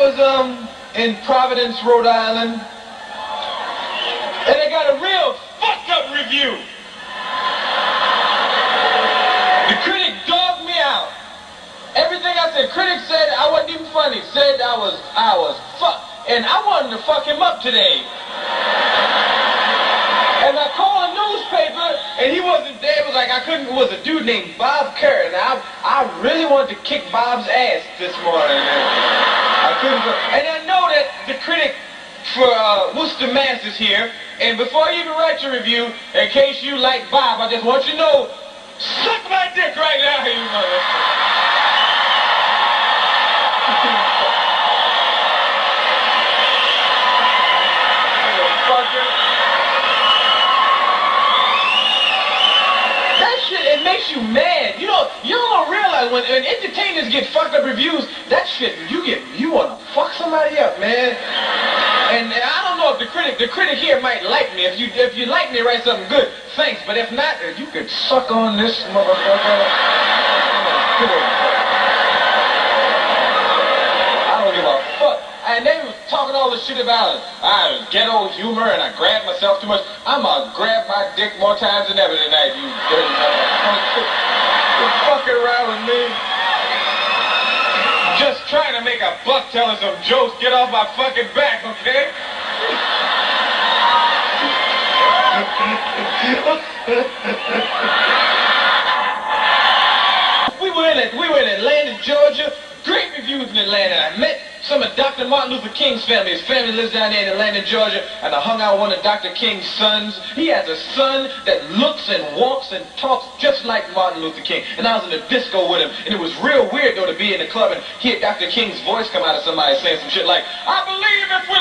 was um in Providence, Rhode Island, and I got a real fucked up review. The critic dogged me out. Everything I said, critics said I wasn't even funny. Said I was I was fuck, and I wanted to fuck him up today. And I called a newspaper, and he wasn't there. It was like I couldn't. It was a dude named Bob Kerr, and I I really wanted to kick Bob's ass this morning. And I And I know that the critic for uh, Worcester Mass is here. And before you even write your review, in case you like Bob, I just want you to know, suck my dick right now, you Motherfucker. That shit, it makes you mad. You know, you don't when, when entertainers get fucked up reviews, that shit, you get, you wanna fuck somebody up, man. And I don't know if the critic, the critic here might like me. If you, if you like me, write something good. Thanks, but if not, you could suck on this motherfucker. I don't give a fuck. And they was talking all this shit about I uh, ghetto humor and I grab myself too much. I'ma grab my dick more times than ever tonight, you dirty motherfucker. Around with me. Just trying to make a buck telling some jokes. Get off my fucking back, okay? we were in we were in Atlanta, Georgia. Great reviews in Atlanta. I met some of Dr. Martin Luther King's family. His family lives down there in Atlanta, Georgia, and I hung out with one of Dr. King's sons. He has a son that looks and walks and talks just like Martin Luther King. And I was in a disco with him, and it was real weird though to be in the club and hear Dr. King's voice come out of somebody saying some shit like, I believe if we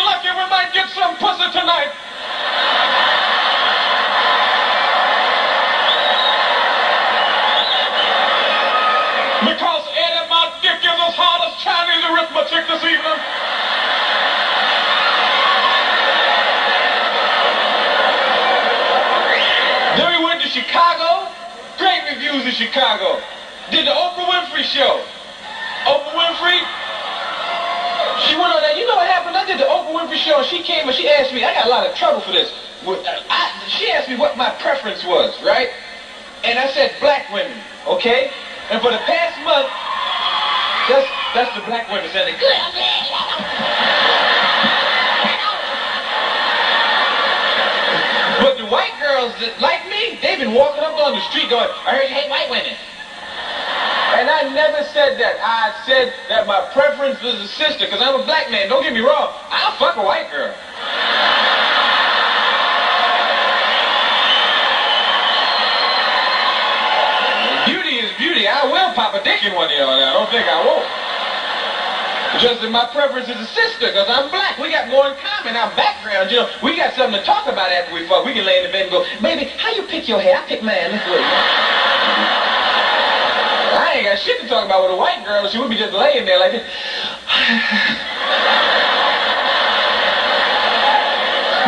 Chicago. Did the Oprah Winfrey show. Oprah Winfrey, she went on there. You know what happened? I did the Oprah Winfrey show, and she came and she asked me. I got a lot of trouble for this. I- she asked me what my preference was, right? And I said black women, okay? And for the past month, that's that's the black women saying, "Good." But the white girls that like walking up on the street going, I heard you hate white women. And I never said that. I said that my preference was a sister, because I'm a black man. Don't get me wrong. I'll fuck a white girl. Beauty is beauty. I will pop a dick in one of y'all. I don't think I won't. Just that my preference is a sister, because I'm black. We got more in common. Our background, you know, we got something to talk about after we fuck. We can lay in the bed and go, baby, how you pick your hair? I pick mine this way. I ain't got shit to talk about with a white girl. She would be just laying there like this.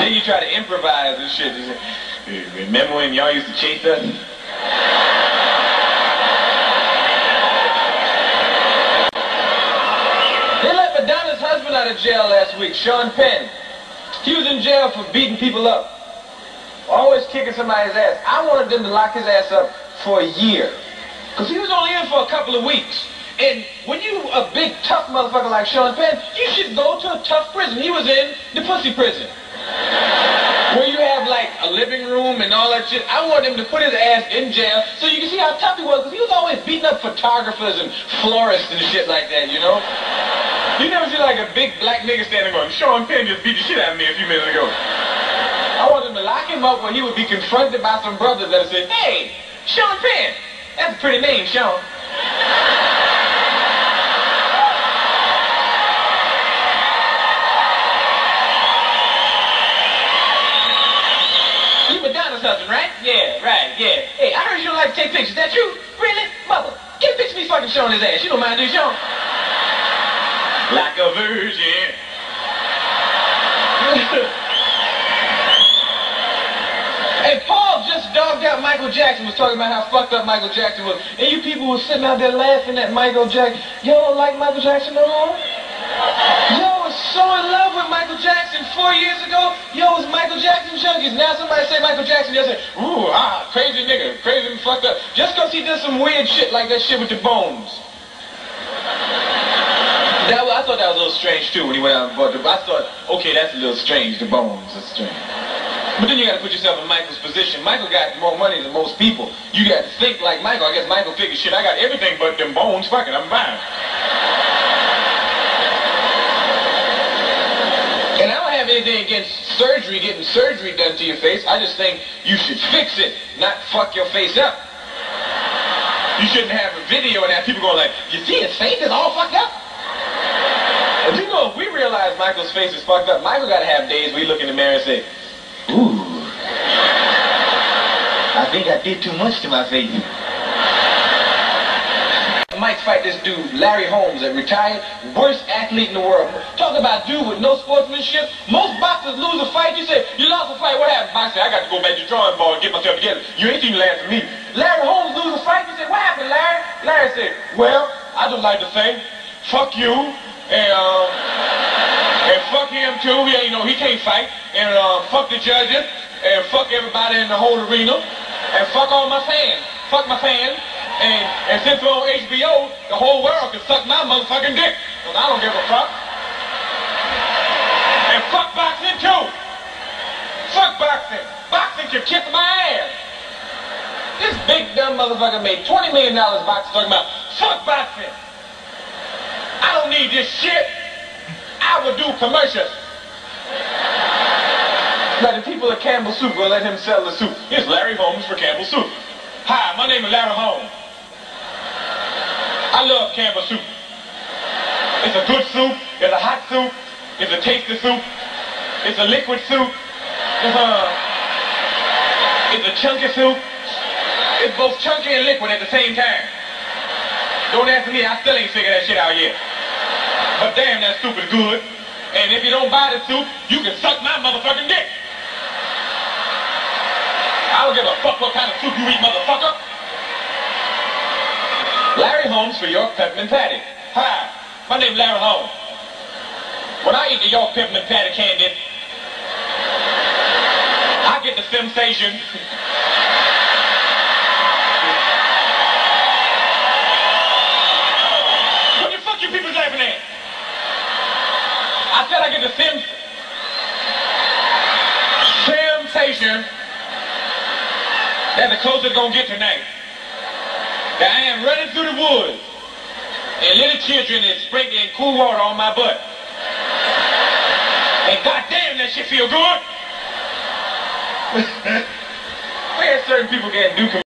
then you try to improvise and shit. Remember when y'all used to chase us? They let Madonna's husband out of jail last week, Sean Penn. He was in jail for beating people up. Always kicking somebody's ass. I wanted them to lock his ass up for a year. Because he was only in for a couple of weeks. And when you a big tough motherfucker like Sean Penn, you should go to a tough prison. He was in the pussy prison. Where you have like a living room and all that shit. I want him to put his ass in jail so you can see how tough he was. Because he was always beating up photographers and florists and shit like that, you know? You never see like a big black nigga standing going, Sean Penn just beat the shit out of me a few minutes ago. I want him to lock him up where he would be confronted by some brothers that would say, hey, Sean Penn, that's a pretty name, Sean. You Madonna's husband, right? Yeah, right, yeah. Hey, I heard you don't like to take pictures. Is that true? Really? Mother, get a picture of me fucking showing his ass. You don't mind, do you, Sean? Like a virgin. And Paul just dogged out Michael Jackson, was talking about how fucked up Michael Jackson was. And you people were sitting out there laughing at Michael Jackson. Y'all don't like Michael Jackson no more? Y'all so in love with Michael Jackson four years ago. Yo, it was Michael Jackson junkies. Now somebody say Michael Jackson, they'll say, ooh, ah, crazy nigga, crazy and fucked up. Just because he did some weird shit like that shit with the bones. That, I thought that was a little strange too when he went out and bought the. I thought, okay, that's a little strange. The bones, are strange. But then you got to put yourself in Michael's position. Michael got more money than most people. You got to think like Michael. I guess Michael figured, shit, I got everything but them bones. Fuck it, I'm fine. And I don't have anything against surgery, getting surgery done to your face. I just think you should fix it, not fuck your face up. You shouldn't have a video and have people going like, you see his face is all fucked up? But you know, if we realize Michael's face is fucked up, Michael got to have days where he look in the mirror and say, ooh, I think I did too much to my face. Mike fight this dude, Larry Holmes, that retired, worst athlete in the world. Talk about dude with no sportsmanship. Most boxers lose a fight. You say, you lost a fight, what happened? Boxer, I got to go back to the drawing board and get myself together. You ain't even laughing at me. Larry Holmes lose a fight. You say, what happened, Larry? Larry said, well, I just like to say, fuck you, and um, fuck him too. Yeah, you know he can't fight. And uh, fuck the judges. And fuck everybody in the whole arena. And fuck all my fans. Fuck my fans. And and since we're on HBO, the whole world can suck my motherfucking dick. Cause I don't give a fuck. And fuck boxing too. Fuck boxing. Boxing can kiss my ass. This big dumb motherfucker made $20 million boxing talking about fuck boxing. I don't need this shit. I would do commercials. Now the people at Campbell Soup will let him sell the soup. Here's Larry Holmes for Campbell Soup. Hi, my name is Larry Holmes. I love Campbell Soup. It's a good soup. It's a hot soup. It's a tasty soup. It's a liquid soup. It's a, it's a chunky soup. It's both chunky and liquid at the same time. Don't ask me, I still ain't figured that shit out yet. But damn, that soup is good. And if you don't buy the soup, you can suck my motherfucking dick. I don't give a fuck what kind of soup you eat, motherfucker. Larry Holmes for York Peppermint Patty. Hi, my name's Larry Holmes. When I eat the York Peppermint Patty candy, I get the sensation I said I get the sim sensation gonna get tonight. That I am running through the woods and little children is sprinkling cool water on my butt. And goddamn that shit feel good. Where certain people getting do